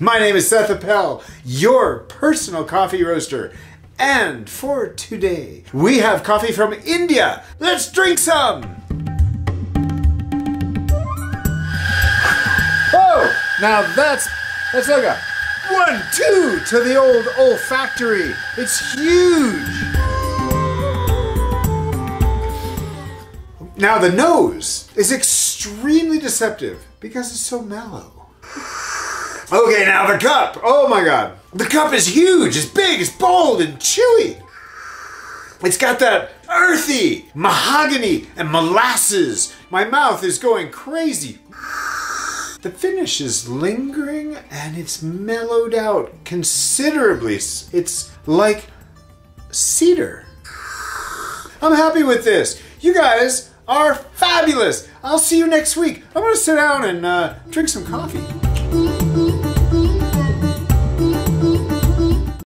My name is Seth Appell, your personal coffee roaster. And for today, we have coffee from India. Let's drink some! Oh, now that's that's like a one, two to the old olfactory. It's huge. Now the nose is extremely deceptive because it's so mellow. Okay, now the cup. Oh my god. The cup is huge, it's big, it's bold and chewy. It's got that earthy mahogany and molasses. My mouth is going crazy. The finish is lingering and it's mellowed out considerably. It's like cedar. I'm happy with this. You guys are fabulous. I'll see you next week. I'm gonna sit down and uh, drink some coffee.